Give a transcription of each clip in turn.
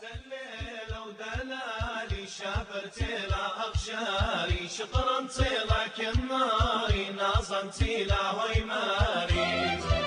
دليل ودلالي شافرتي لا أغشاري شطرنتي لك الناري ناصنتي لا ويماري.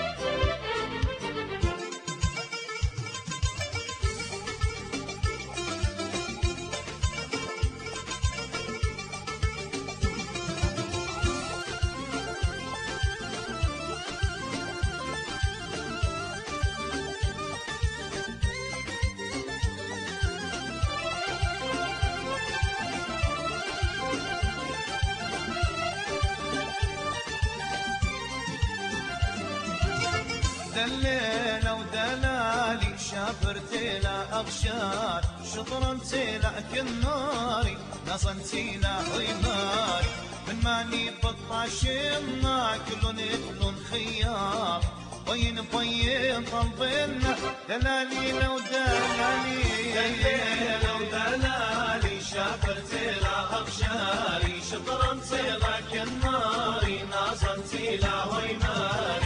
دلينا ودلالي شافرتي لا أغشار. شطرنتي لك الناري نصنتي لا حماري من ماني بطاشنا كل نتلون خيار. بين بين طلبنا دلالي لو دلالي. دليل ودلالي شافرتي لا أغشاري. شطرنتي لك الناري ناصنتي لا ويماري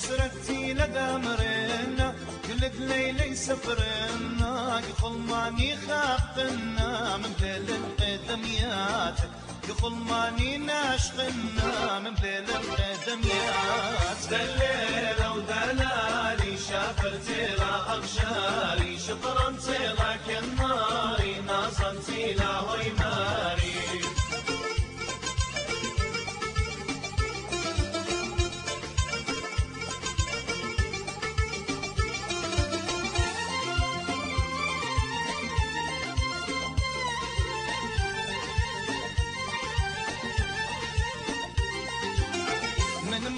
حسرتي لدى مرنا كل ليلة سفرنا قفل ماني خاقنا من ليل القدميات قفل ماني ناشقنا. من ليل دليل ودلالي. شافرتي لا أغشاري. شطرنتي لك الناري ناصنتي لا ويماري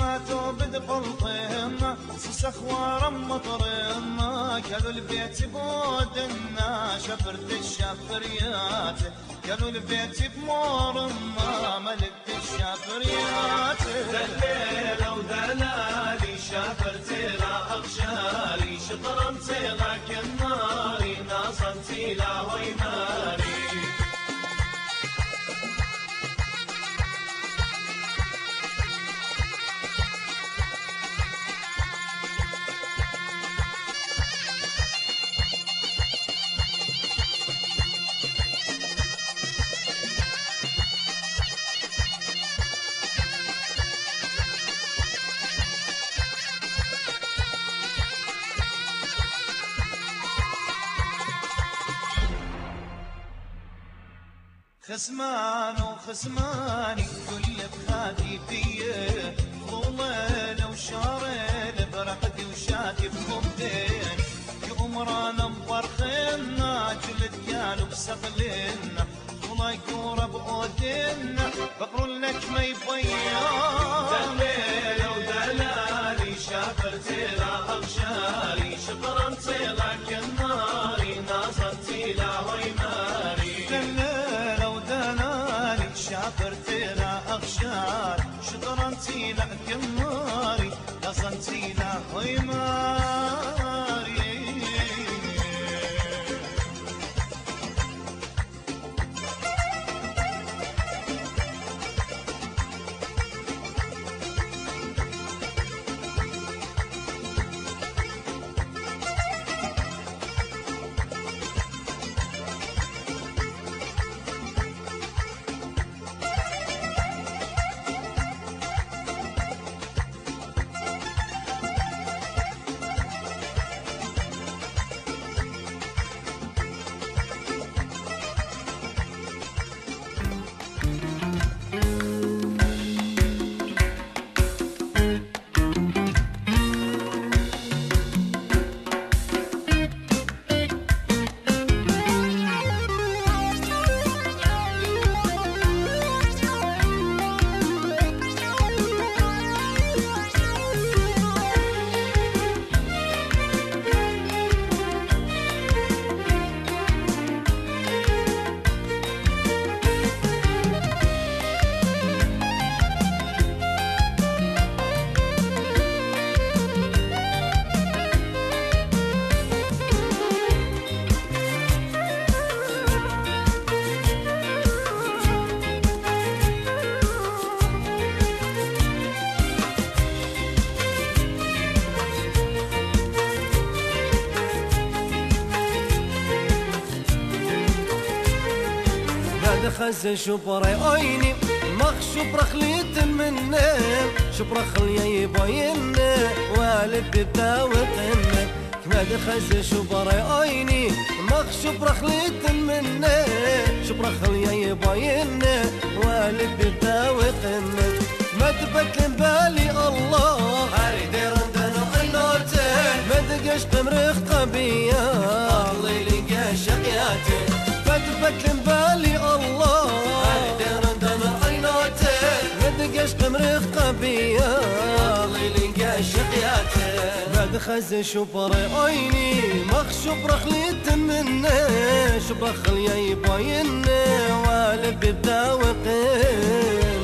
ما توبد قلطنا سسخ ورم مطرنا قالوا البيت بودنا شفرت الشافريات قالوا البيت بمورنا ملك الشافريات دليل ودلالي شافرتي لا أغشاري. شطرنتي لك الناري ناصنتي لا ويماري خسمان وخسماني كل بخاتي فيه. ظلين وشارين برقدي وشاتي بخبتين. يا أمرانا مبرخنا كل ديال بسقلنا ولا يكور بأودنا فقر لك ما يبين دليل ودلالي شافرتي لا أغشاري. شطرنتي لك الناري شطرنتي لك الناري ناصرتي لا ويماري خز شبري عيني. مخ شبر خليت منه شبر خلي يبين والد بتاوقن كمد خز شبري عيني مخ شبر خليت منه شبر خلي يبين والد بتاوقن ما تبكن بالي الله. هاري ديرندن قنوتن ما تقش بمرخ قبيا الله لقى شقياتي فتبكن بالي الله لقى شقياتي بعد خز شبر عيني مخ شبر خليت منه. شبر خليا يبين والب بدا وقين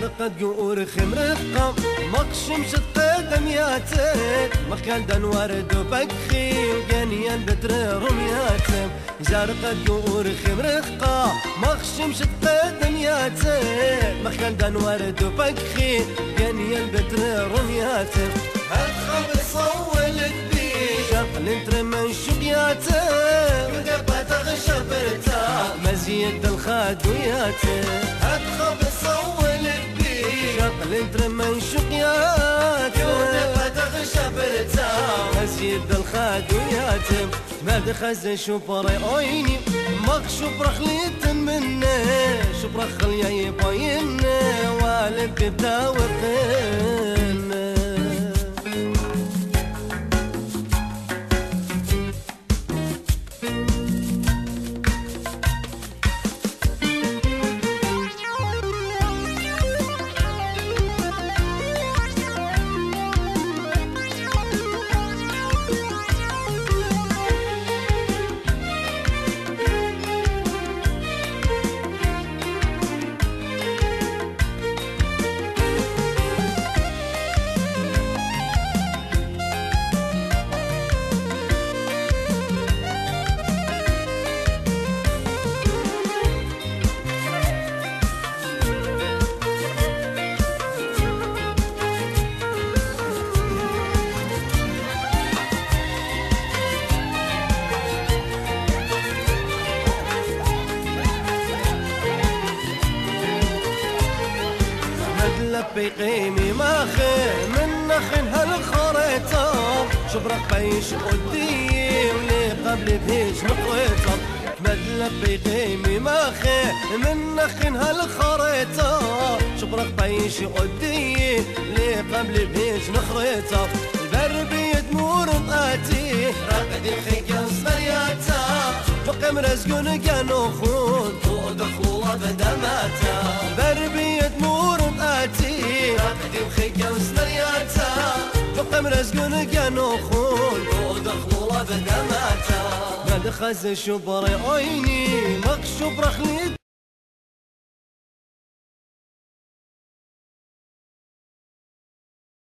سرقت جور خمرقة مقشم شت قدم ياتم مخال دن ورد وبكخي وجانيا بتر رمياتم زرقت جور خمرقة مقشم شت قدم ياتم مخال دن ورد وبكخي جانيا بتر رمياتم هتخب صول الدين شغل انت من شقياتم ودبا تغشى برتا مزيد الخاد وياتم هتخب صول الدين شغل انت من شقياتم ودبا تغشى برتا مسجد الخاد وياتم ما دخز شبر عيني مخ شبر خليت منه شبر خليا يبين والد بدا لبي قيمي ما خير من نخن هالخريطة. شبرق بيش قدي ولي قبل بيش نقريطة لبي قيمي ما خير من نخن هالخريطة. شبرق بيش قدي لي قبل بيش نخريطة البربي تمور طاتي رقد الخيكة وصبرياتا وقم رزقون كانوا خون ودخلوا بدماتا بربي تمور طاتي رقد الخيكة وصبرياتا وقم رزقون كانوا خون ودخلوا بدماتا ما دخز شبر عيني. مك شبر خلي